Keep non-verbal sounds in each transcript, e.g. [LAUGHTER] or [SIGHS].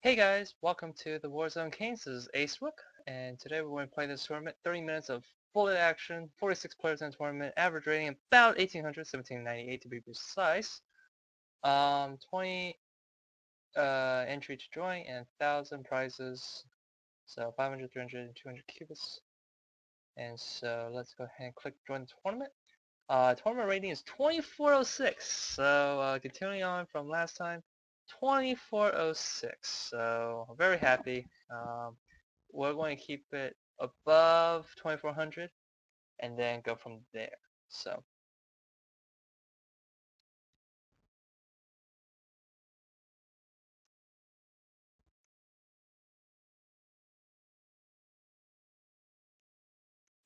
Hey guys, welcome to the Warzone Kings. This is and today we're going to play this tournament. 30 minutes of bullet action, 46 players in the tournament, average rating about 1800, 1798 to be precise. Um, 20 uh, entry to join and 1000 prizes, so 500, 300, and 200 cubits. And so let's go ahead and click join the tournament. Uh, tournament rating is 2406, so uh, continuing on from last time. 2406 so very happy. Um, we're going to keep it above 2400 and then go from there so.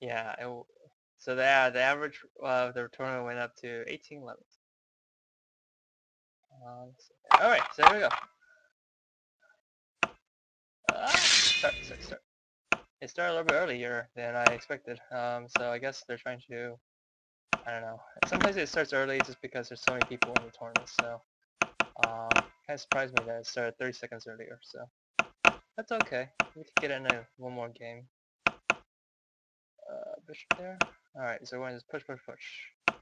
Yeah it, so the, the average of the return went up to 1811 um, all right, so there we go. Ah, start, start, start. It started a little bit earlier than I expected, um, so I guess they're trying to, I don't know. Sometimes it starts early just because there's so many people in the tournament, so um, kind of surprised me that it started 30 seconds earlier, so that's okay. We can get in a, one more game. Uh, bishop there. Alright, so we're going to just push, push, push.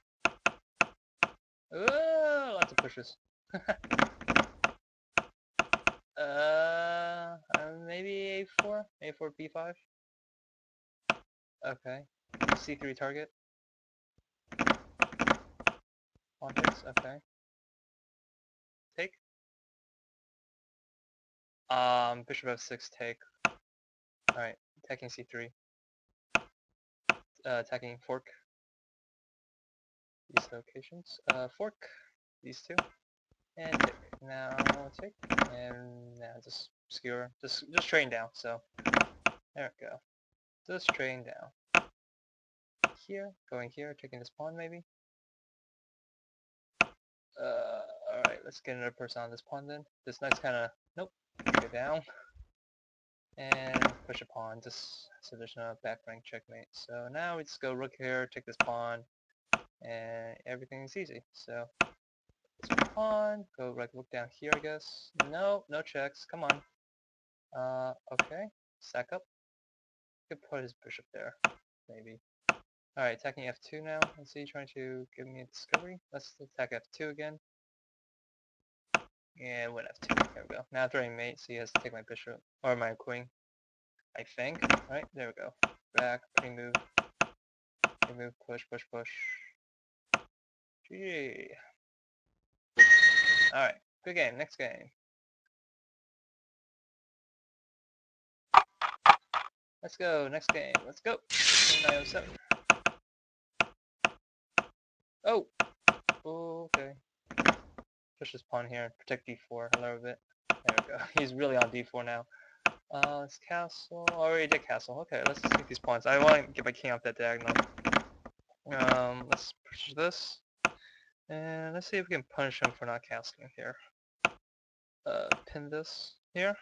Ooh, lots of pushes. [LAUGHS] Uh, uh, maybe a4, a4, b5. Okay, c3 target. Pawn takes, okay. Take. Um, bishop f6 take. Alright, attacking c3. Uh, attacking fork. These locations. Uh, fork. These two. Now take and now just skewer. Just just train down. So there we go. Just train down. Here, going here, taking this pawn maybe. Uh, alright, let's get another person on this pawn then. This knight's kind of, nope, go down. And push a pawn, just so there's no back rank checkmate. So now we just go rook here, take this pawn, and everything's easy. So pawn. Go like look down here, I guess. No, no checks. Come on. Uh, okay. Sack up. Could put his bishop there, maybe. Alright, attacking f2 now. Let's see, trying to give me a discovery. Let's attack f2 again. And win f2. There we go. Now throwing mate, so he has to take my bishop, or my queen. I think. Alright, there we go. Back, pre-move. Pre-move, push, push, push. GG. Alright, good game. Next game. Let's go. Next game. Let's go. 907. Oh! okay. Push this pawn here protect d4 a little bit. There we go. [LAUGHS] He's really on d4 now. Uh, let's castle. Oh, already did castle. Okay, let's take these pawns. I want to get my king off that diagonal. Um, let's push this. And let's see if we can punish him for not castling here. Uh, pin this here.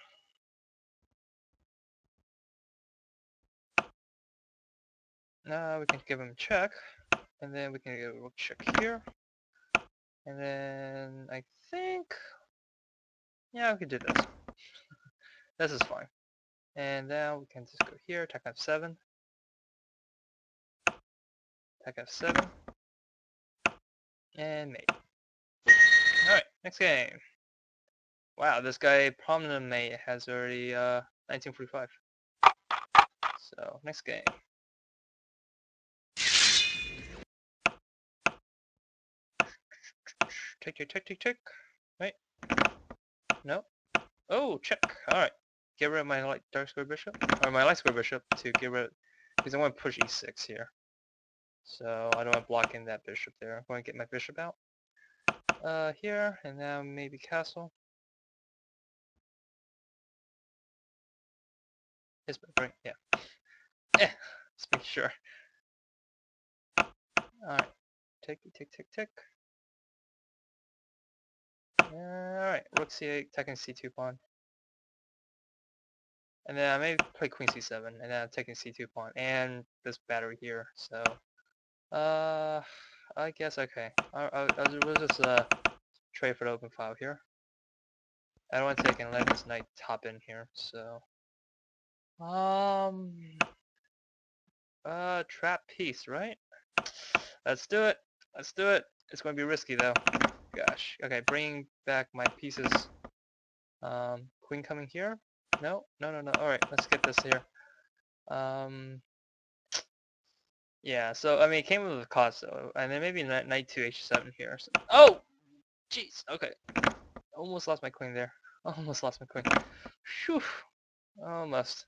Now we can give him a check, and then we can give a check here. And then I think, yeah, we can do this. [LAUGHS] this is fine. And now we can just go here, attack f7. Attack f7. And mate. Alright, next game. Wow, this guy, prominent mate, has already, uh, 1945. So, next game. Tick, tick, tick, tick, tick. Right? No? Oh, check. Alright. Get rid of my light dark square bishop. Or my light square bishop to get rid of... Because I want to push e6 here. So I don't want to block in that bishop there. I'm going to get my bishop out. Uh, here, and now maybe castle. Is right? Yeah. Yeah. Let's make sure. Alright. Tick, tick, tick, tick. Alright, rook c8, taking c2 pawn. And then I may play queen c7, and then I'm taking c2 pawn, and this battery here, so uh, I guess okay. I, I, I, we'll just uh trade for the open file here. I don't want to take and let this knight top in here, so... Um... Uh, trap piece, right? Let's do it. Let's do it. It's going to be risky, though. Gosh. Okay, bringing back my pieces. Um, queen coming here? No? No, no, no. Alright, let's get this here. Um... Yeah, so, I mean, it came with a cost, though. And then maybe knight 2 h7 here. Oh! Jeez, okay. Almost lost my queen there. [LAUGHS] Almost lost my queen. Phew. Almost.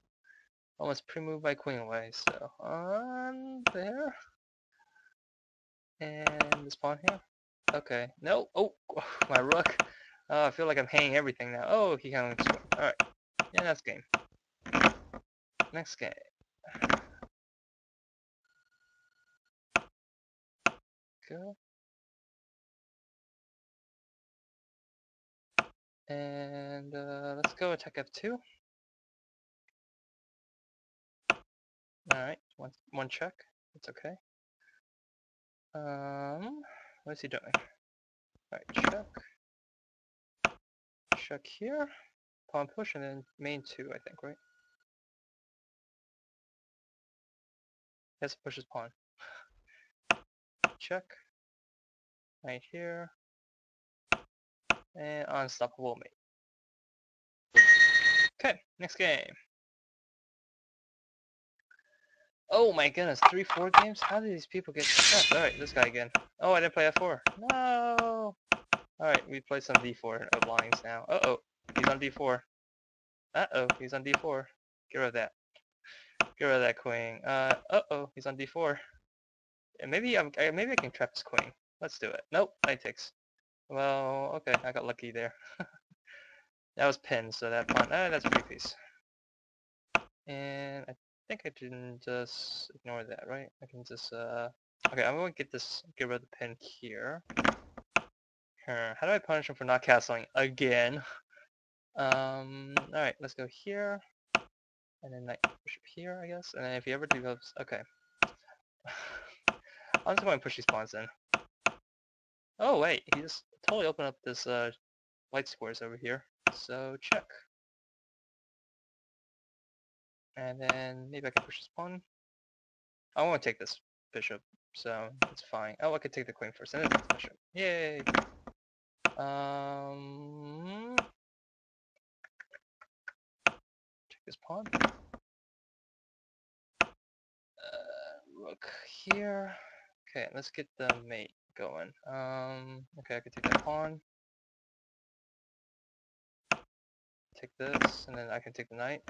Almost pre-moved my queen away, so on there. And this pawn here. Okay. No. Oh, [LAUGHS] my rook. Oh, I feel like I'm hanging everything now. Oh, he kind of Alright. Yeah, that's game. Next game. And uh, let's go attack F2. Alright, one, one check. It's okay. Um, what is he doing? Alright, check. Check here. Pawn push and then main 2, I think, right? He has to push his pawn. Check. Right here and unstoppable mate. Okay, next game. Oh my goodness, three, four games? How do these people get stuck? Alright, this guy again. Oh, I didn't play F4. No! Alright, we play some D4 of lines now. Uh-oh, he's on D4. Uh-oh, he's on D4. Get rid of that. Get rid of that queen. Uh, uh-oh, he's on D4. And maybe I'm, maybe I can trap this queen. Let's do it. Nope, knight takes. Well, okay, I got lucky there. [LAUGHS] that was pinned, so that pawn, ah, that's a free piece. And I think I can just ignore that, right? I can just, uh, okay, I'm to get this, get rid of the pin here. How do I punish him for not castling again? Um, alright, let's go here. And then knight bishop here, I guess. And then if he ever develops, okay. [SIGHS] I'm just going to push these pawns in. Oh wait, he just totally opened up this uh, white squares over here. So check. And then maybe I can push this pawn. I want to take this bishop, so it's fine. Oh, I could take the queen first, and then the bishop. Yay! Um, check this pawn. Uh, rook here. Okay, let's get the mate going. Um, okay, I could take that pawn. Take this, and then I can take the knight.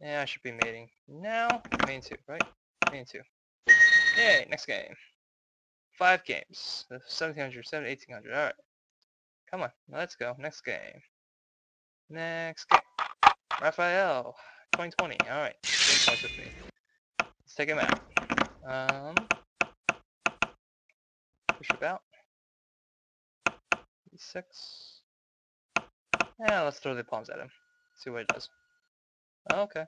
Yeah, I should be mating. Now, main 2, right? Main 2. Yay, next game. Five games. 1700, 1800, alright. Come on, let's go. Next game. Next game. Raphael, 2020, alright. Let's take him out. Um, Bishop out. E6. Yeah, let's throw the pawns at him. See what it does. okay.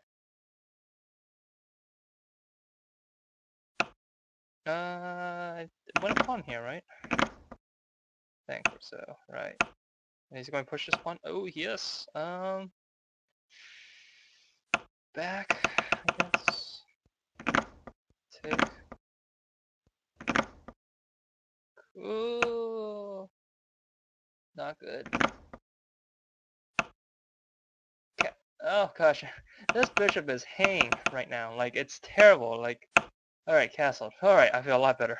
Uh, one pawn here, right? I think so, right. And he's going to push this pawn. Oh, yes. Um, back, I guess. Take. Ooh. Not good. Okay. Oh gosh, [LAUGHS] this bishop is hanging right now. Like it's terrible. Like, all right, castle. All right, I feel a lot better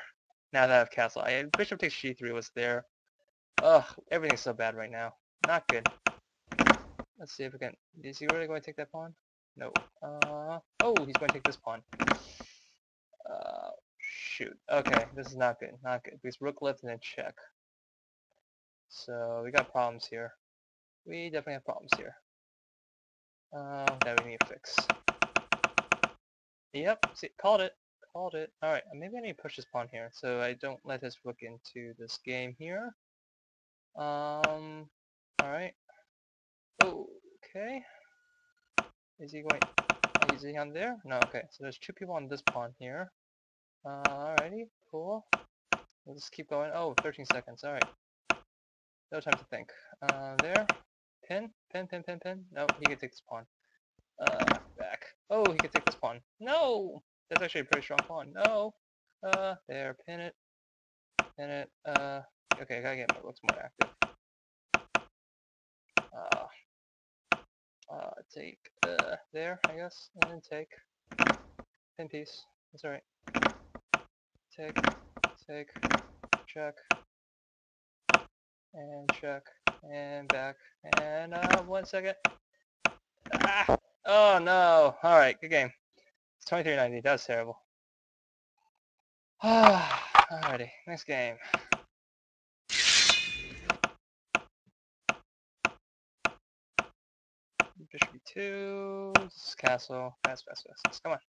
now that I've castled. I, bishop takes g3 was there. Ugh, everything's so bad right now. Not good. Let's see if we can. Is he really going to take that pawn? No. Uh. Oh, he's going to take this pawn. Uh, shoot. Okay, this is not good. Not good. Because rook left and then check. So we got problems here. We definitely have problems here. Uh, that we need to fix. Yep, see, called it. Called it. Alright, maybe I need to push this pawn here so I don't let his rook into this game here. Um, alright. Okay. Is he going... Is he on there? No, okay. So there's two people on this pawn here. Alrighty, cool. We'll just keep going. Oh, 13 seconds, alright. No time to think. Uh, there. Pin? Pin, pin, pin, pin? No, he can take this pawn. Uh, back. Oh, he can take this pawn. No! That's actually a pretty strong pawn. No! Uh, there, pin it. Pin it. Uh, okay, I gotta get my rooks more active. Uh, uh, take, uh, there, I guess, and then take. Pin piece. That's alright. Take, take, check, and check, and back, and, uh, one second. Ah! Oh no! Alright, good game. It's 2390, that was terrible. [SIGHS] Alrighty, next game. Bishop b2, this is castle, fast, fast, fast, come on.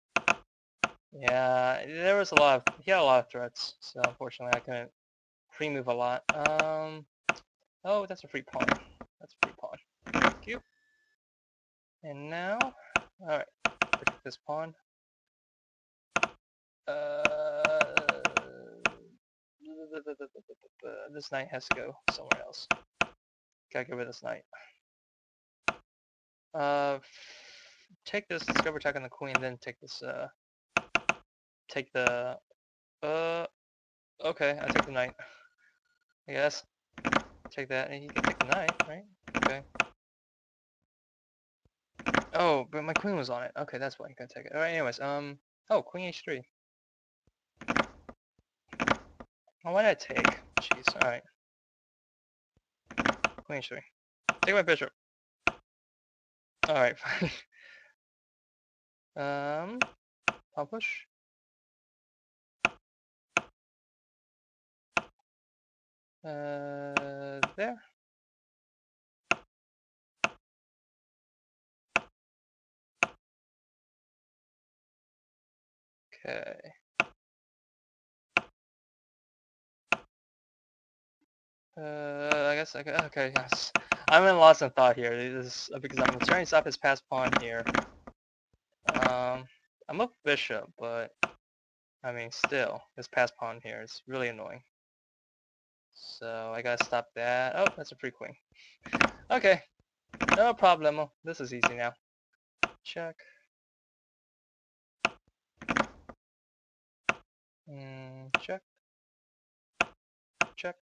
Yeah, there was a lot of, he had a lot of threats, so unfortunately I couldn't pre-move a lot. Um, oh, that's a free pawn. That's a free pawn. Thank you. And now, alright, protect this pawn. Uh, [LAUGHS] this knight has to go somewhere else. Gotta get rid of this knight. Uh, take this discover attack on the queen, then take this, uh, take the, uh, okay, I take the knight. I guess. Take that, and you can take the knight, right? Okay. Oh, but my queen was on it. Okay, that's why I can take it. Alright, anyways, um, oh, queen h3. Oh, why did I take? Jeez, alright. Queen h3. Take my bishop. Alright, [LAUGHS] fine. um, pawn Uh, there. Okay. Uh, I guess I could, okay, yes. I'm in lost of thought here. This is because I'm to stop his pass pawn here. Um, I'm a bishop, but I mean, still, his pass pawn here is really annoying. So I gotta stop that. Oh, that's a free queen. Okay, no problemo. This is easy now. Check. Mm, check. Check.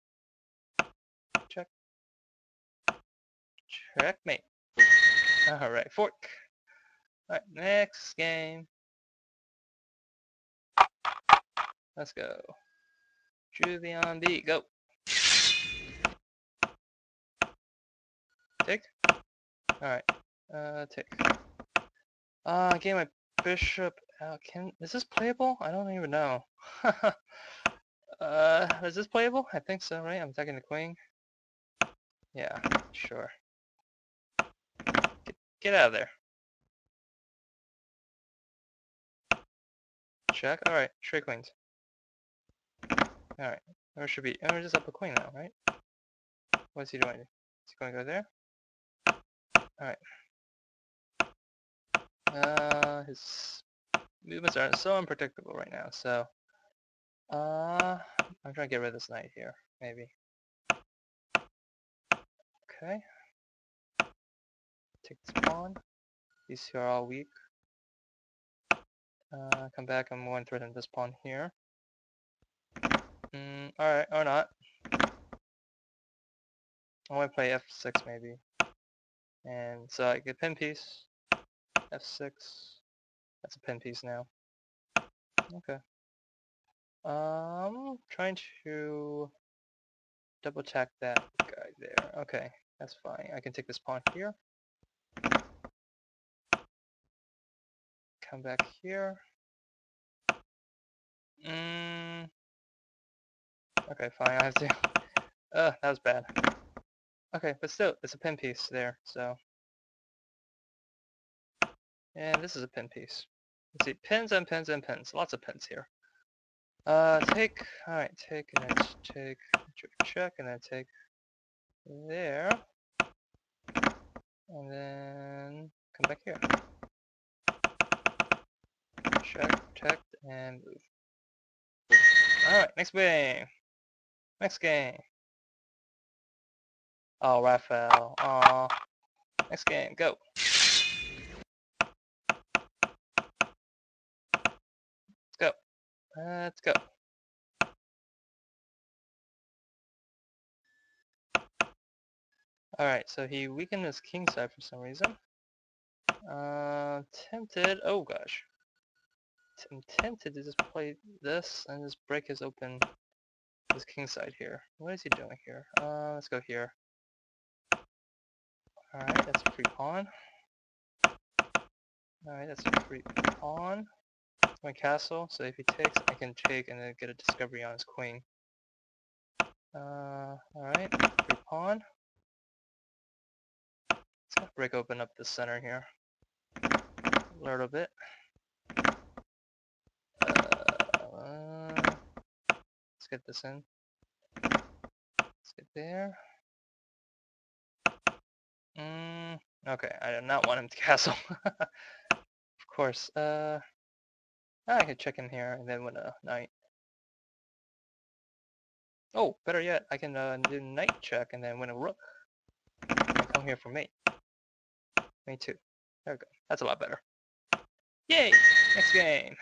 Check. Checkmate. Alright, fork. Alright, next game. Let's go. Julian B, go. Take. Alright. Uh, take. Uh, get my bishop out. Can, is this playable? I don't even know. [LAUGHS] uh, is this playable? I think so, right? I'm taking the queen. Yeah, sure. Get, get out of there. Check. Alright, straight queens. Alright. Or should be, or just up a queen now, right? What's he doing? Is he going to go there? Alright. Uh, his movements aren't so unpredictable right now, so... Uh, I'm trying to get rid of this knight here, maybe. Okay. Take this pawn. These two are all weak. Uh, come back, I'm going to threaten this pawn here. Mm, alright, or not. I want to play f6 maybe. And so I get pin piece, f6. That's a pin piece now. Okay. Um, trying to double check that guy there. Okay, that's fine. I can take this pawn here. Come back here. Mm. Okay, fine. I have to. [LAUGHS] Uh, that was bad. Okay, but still, it's a pin piece there, so. And this is a pin piece. Let's see, pins and pins and pins. Lots of pins here. Uh, take, alright, take, and then take, check, and then take there. And then come back here. Check, protect, and move. Alright, next game. Next game. Oh, Raphael. Aw. Next game, go. Let's go. Let's go. Alright, so he weakened his king side for some reason. Uh, tempted, oh gosh. I'm tempted to just play this and just break his open, his king side here. What is he doing here? Uh, let's go here. Alright, that's a free pawn. Alright, that's a free pawn. My castle, so if he takes, I can take and then get a discovery on his queen. Uh, alright, free pawn. Let's break open up the center here. A little bit. Uh, let's get this in. Let's get there. Mm, okay, I do not want him to [LAUGHS] castle. of course. Uh, I can check in here and then win a knight. Oh, better yet, I can uh, do knight check and then win a rook. Come here for mate. Mate two. There we go. That's a lot better. Yay! Next game.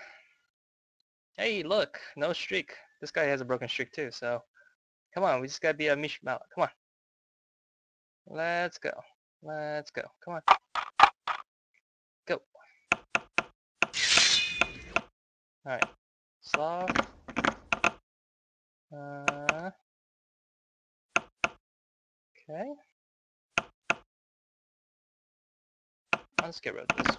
Hey, look, no streak. This guy has a broken streak too, so come on, we just gotta be a Mish Mallet. Come on. Let's go. Let's go. Come on. Go. Alright. Slav. Uh, okay. Let's get rid of this.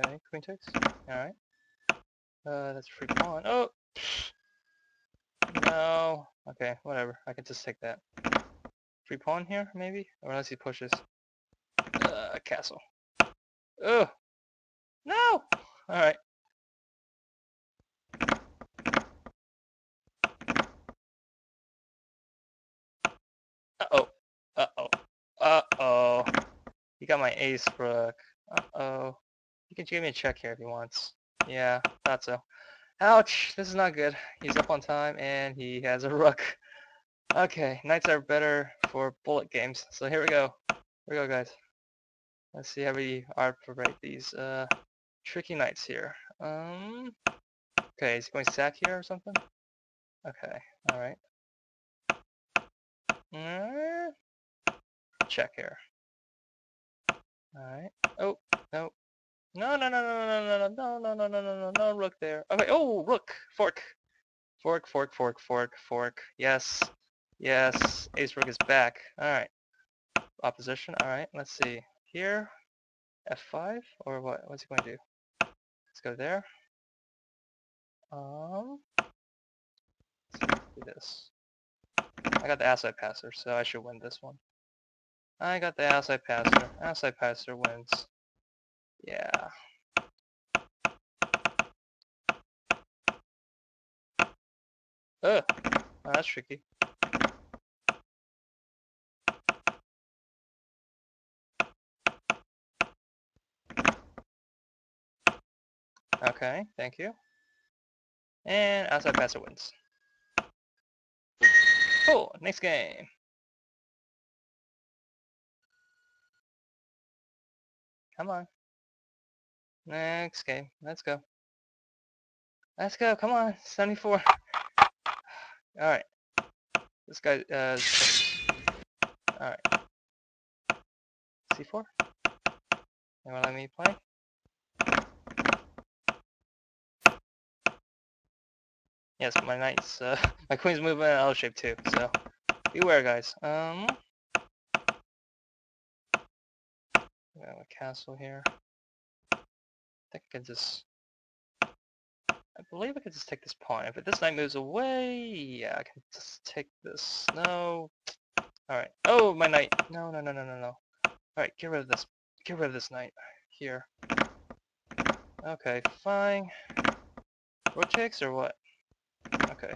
Okay, queen takes. Alright. Uh, that's free pawn. Oh! No. Okay, whatever. I can just take that. Free pawn here, maybe? Or unless he pushes. Uh, castle. Ugh! No! Alright. Uh-oh. Uh-oh. Uh-oh. He got my ace rook. Uh-oh. You can give me a check here if he wants. Yeah, thought so. Ouch, this is not good. He's up on time and he has a rook. Okay, knights are better for bullet games. So here we go. Here we go, guys. Let's see how we are operate these uh, tricky knights here. Um, okay, is he going sack here or something? Okay, alright. Uh, check here. Alright. Oh, no, no, no, no, no, no, no, no, no, no, no, no, no, no, rook there. Okay, oh, rook, fork. Fork, fork, fork, fork, fork. Yes, yes, ace rook is back. Alright. Opposition, alright, let's see. Here, f5, or what? What's he going to do? Let's go there. Um, let's do this. I got the outside passer, so I should win this one. I got the outside passer. Outside passer wins. Yeah. Oh, that's tricky. Okay, thank you. And outside passer wins. Cool, next game. Come on. Next game. Let's go. Let's go. Come on. 74. [SIGHS] Alright. This guy, uh, alright. C4? You wanna let me play? Yes, my knight's, uh, [LAUGHS] my queen's moving in L shape too, so beware guys. Um, we have a castle here. I think I can just... I believe I can just take this pawn. If this knight moves away, yeah, I can just take this. No. Alright. Oh, my knight. No, no, no, no, no, no. Alright, get rid of this. Get rid of this knight. Here. Okay, fine. Rotates or what? Okay.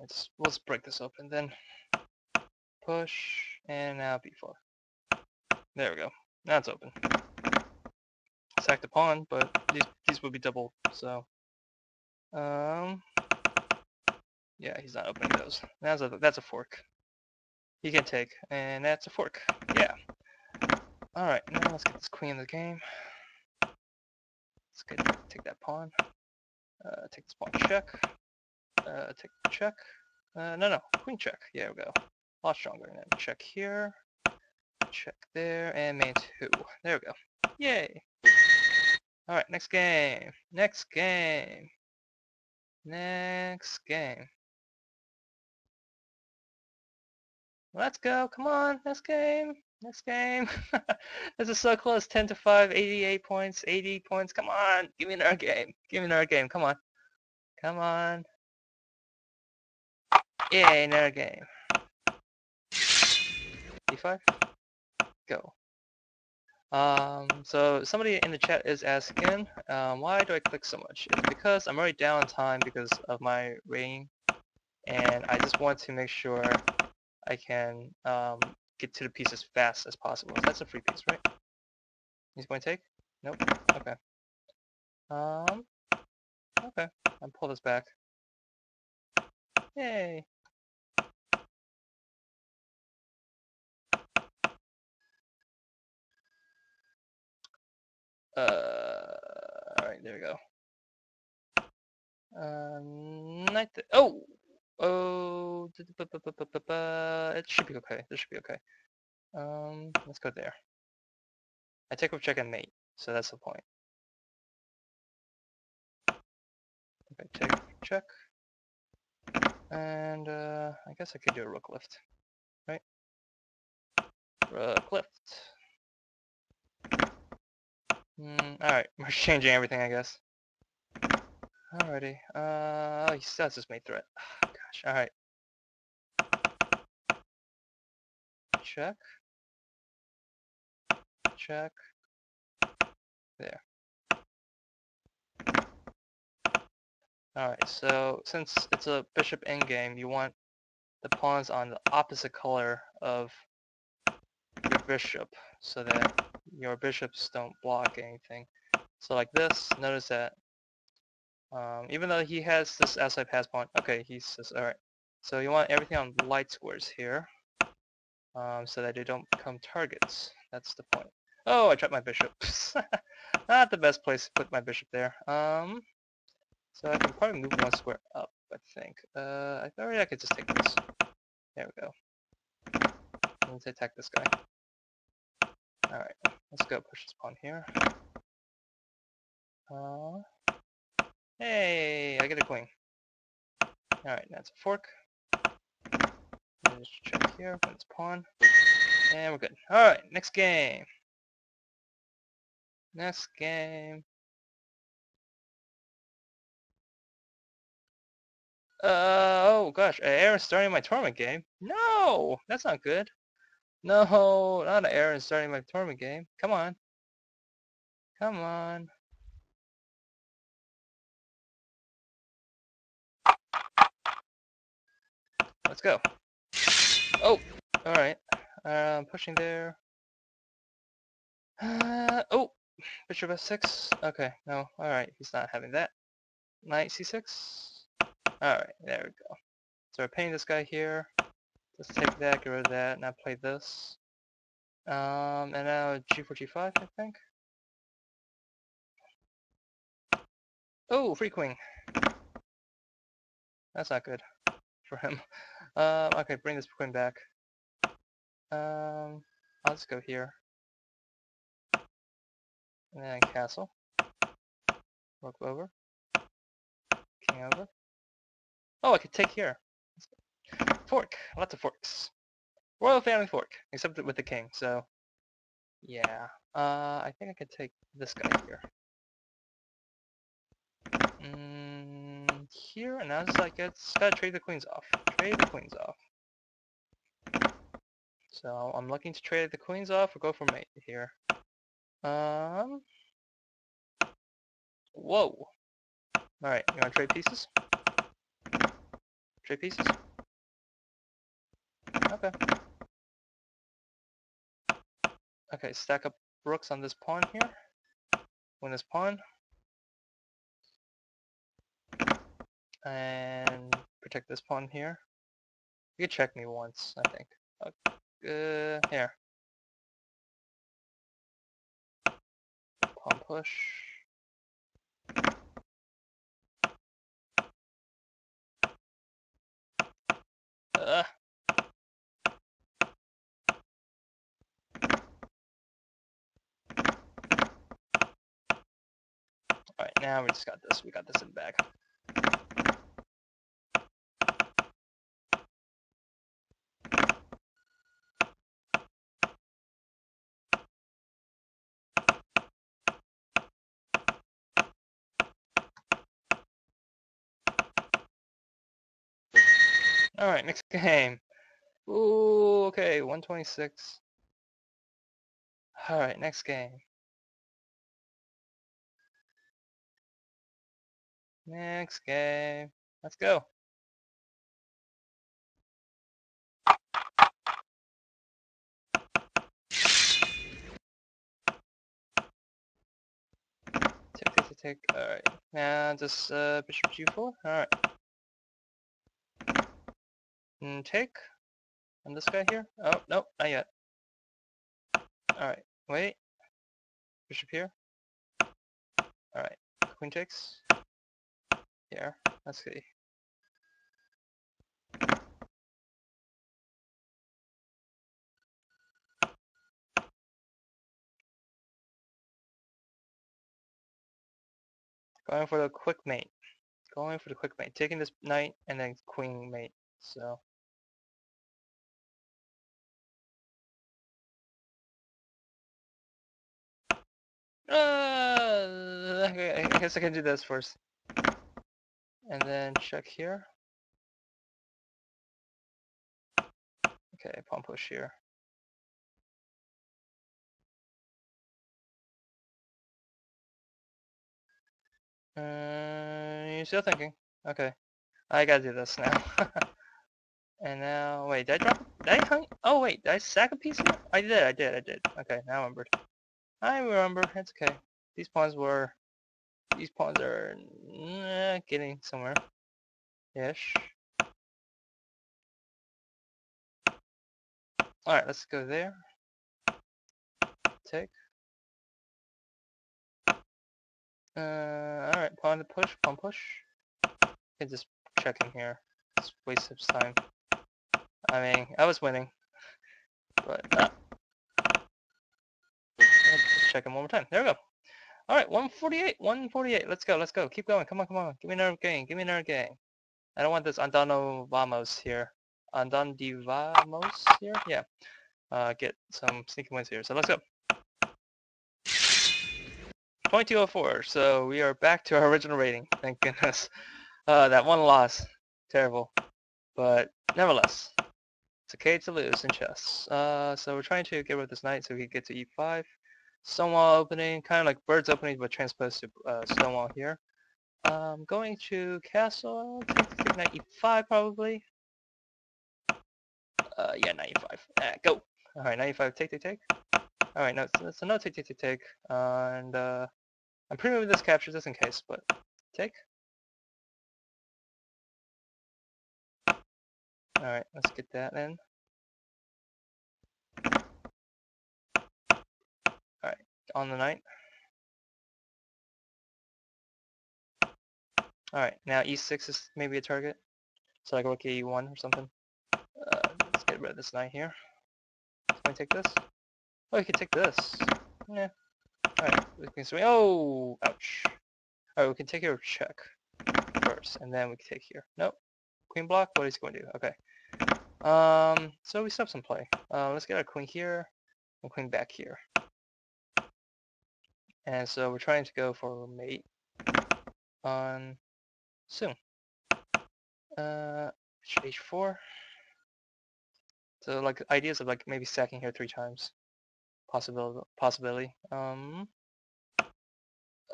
Let's let's break this open then. Push and now b4. There we go. Now it's open a pawn, but these these would be double, so um Yeah, he's not opening those. That's a that's a fork. He can take, and that's a fork. Yeah. All right, now let's get this queen in the game. Let's get take that pawn. Uh, take this pawn check. Uh, take check. Uh, no, no, queen check. Yeah, we go. A lot stronger. And then check here. Check there, and main two. There we go. Yay. All right, next game. Next game. Next game. Let's go. Come on. Next game. Next game. [LAUGHS] this is so close. 10 to 5, 88 points, 80 points. Come on. Give me another game. Give me another game. Come on. Come on. Yay, another game. D5. Go. Um, so somebody in the chat is asking, um, why do I click so much? It's because I'm already down on time because of my rating, and I just want to make sure I can um, get to the piece as fast as possible. That's a free piece, right? He's going to take? Nope. Okay. Um, okay. I'll pull this back. Yay. Uh, alright, there we go. Um, oh! Oh, it should be okay. This should be okay. Um, let's go there. I take with check and mate, so that's the point. Okay, take check. And uh, I guess I could do a rook lift, right? Rook lift. Mm, alright, we're changing everything, I guess. Alrighty. Uh, he still has his mate threat. [SIGHS] Gosh, alright. Check. Check. There. Alright, so since it's a bishop endgame, you want the pawns on the opposite color of your bishop so that your bishops don't block anything. So like this, notice that um, even though he has this outside pass pawn, okay, he says, alright. So you want everything on light squares here um, so that they don't become targets. That's the point. Oh, I dropped my bishop. [LAUGHS] Not the best place to put my bishop there. Um, so I can probably move one square up, I think. Uh, I thought I could just take this. There we go. Let's attack this guy. Alright, let's go push this pawn here. Uh, hey, I get a queen. Alright, that's a fork. Just check here, put this pawn. And we're good. Alright, next game. Next game. Uh, oh gosh, Aaron's starting my tournament game. No, that's not good. No, not Aaron starting my tournament game. Come on. Come on. Let's go. Oh, alright. Uh, pushing there. Uh, oh, bishop f6. Okay, no, alright, he's not having that. Knight c6. Alright, there we go. So we're painting this guy here. Let's take that, get rid of that, now play this. Um, and now g4, g5, I think. Oh, free queen. That's not good for him. [LAUGHS] Um, okay, bring this queen back. Um, I'll just go here. And then castle. Rook over. King over. Oh, I could take here. Fork. Lots of forks. Royal family fork, except with the king, so... Yeah. Uh, I think I could take this guy here. Mm, here, and now it's like, it's gotta trade the queens off. Trade the queens off. So, I'm looking to trade the queens off or go for mate here. Um... Whoa! Alright, you wanna trade pieces? Trade pieces? Okay. Okay, stack up rooks on this pawn here. Win this pawn. And protect this pawn here. You check me once, I think. Uh, here. Pawn push. Uh. Now we just got this. We got this in the bag. Alright, next game. Ooh, okay, 126. Alright, next game. Next game. Let's go. Tick, tick, tick. Alright. Now just uh, bishop g4. Alright. And take. And this guy here. Oh, nope, not yet. Alright, wait. Bishop here. Alright, queen takes. Here, let's see. Going for the quick mate. Going for the quick mate. Taking this knight and then queen mate. So. Uh, okay, I guess I can do this first. And then check here. Okay, pawn push here. Uh, you're still thinking. Okay. I gotta do this now. [LAUGHS] and now, wait, did I drop, did I hung, oh wait, did I sack a piece here? I did, I did, I did. Okay, now I remembered. I remember, it's okay. These pawns were, these pawns are eh, getting somewhere. Ish. Alright, let's go there. Take. Uh, alright, pawn to push, pawn push. can just check him here. It's waste of time. I mean, I was winning. But, uh, let's check him one more time. There we go. Alright, 148, 148. Let's go, let's go. Keep going. Come on, come on. Give me another game. Give me another game. I don't want this Andano Vamos here. Andandi Vamos here? Yeah. Uh, get some sneaky wins here. So let's go. 2204. So we are back to our original rating. Thank goodness. Uh, that one loss. Terrible. But nevertheless, it's okay to lose in chess. Uh, so we're trying to get rid of this knight so we can get to e5. Stonewall opening, kind of like bird's opening, but transposed to uh, Stonewall here. Um, going to castle, take knight e5 probably. Uh, yeah, knight e5. Ah, go. All right, knight e5, take, take, take. All right, no, so, so no take, take, take, take. Uh, and uh, I'm premium this captures just in case, but take. All right, let's get that in. All right, on the knight. Alright, now e6 is maybe a target. So like rook e1 or something. Uh, let's get rid of this knight here. Can I take this? Oh, you can take this. Yeah. Alright, we can swing. Oh! Ouch. Alright, we can take your check first, and then we can take here. Nope. Queen block? What is he going to do? Okay. Um, so we still have some play. Uh, let's get our queen here, and queen back here. And so we're trying to go for mate on soon. Uh, h4. So like ideas of like maybe stacking here three times. Possibility. Possibility. Um.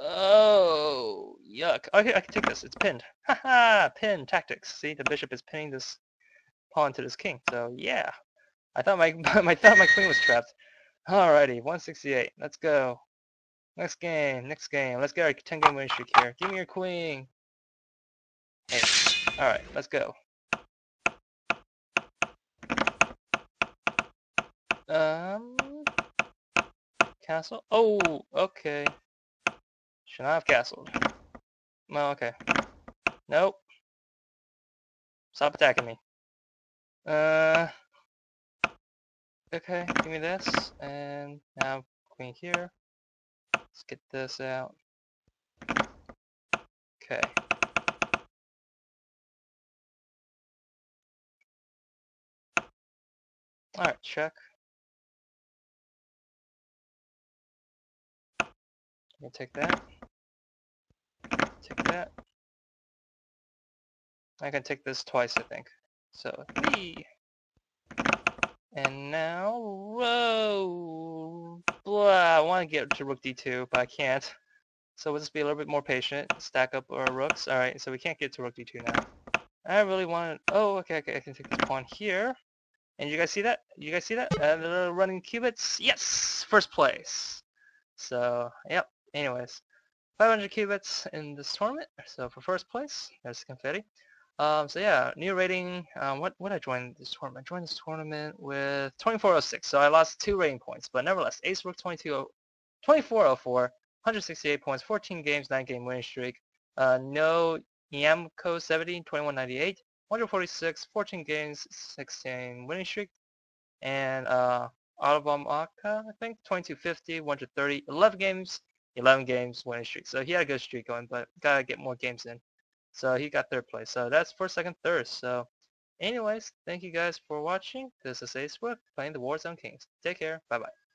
Oh, yuck. Okay, I can take this. It's pinned. [LAUGHS] Haha, pin tactics. See, the bishop is pinning this pawn to this king. So yeah, I thought my [LAUGHS] I thought my queen was trapped. Alrighty, 168. Let's go. Next game. Next game. Let's get our 10 game win streak here. Give me your queen. Hey. Alright, let's go. Um, castle? Oh, okay. Should not have castled. Well, okay. Nope. Stop attacking me. Uh, okay, give me this, and now queen here. Let's get this out. Okay. Alright, check. Gonna take that. Take that. I can take this twice, I think. So, three. And now, whoa, blah, I want to get to rook d2, but I can't. So we'll just be a little bit more patient, stack up our rooks. Alright, so we can't get to rook d2 now. I really want to, oh, okay, okay, I can take this pawn here. And you guys see that? You guys see that? Uh, running cubits? Yes! First place. So, yep. Anyways, 500 cubits in this tournament. So for first place, there's confetti. Um, so yeah, new rating. Um, what what I joined this tournament? I joined this tournament with 2406. So I lost two rating points, but nevertheless, Acerook 22, 2404, 168 points, 14 games, 9 game winning streak. Uh, no Yamco 70, 2198, 146, 14 games, 16 winning streak, and uh, Autobomaka, I think 2250, 130, 11 games, 11 games winning streak. So he had a good streak going, but gotta get more games in. So he got third place. So that's first, second, third. So anyways, thank you guys for watching. This is Ace Swift playing the Warzone Kings. Take care. Bye-bye.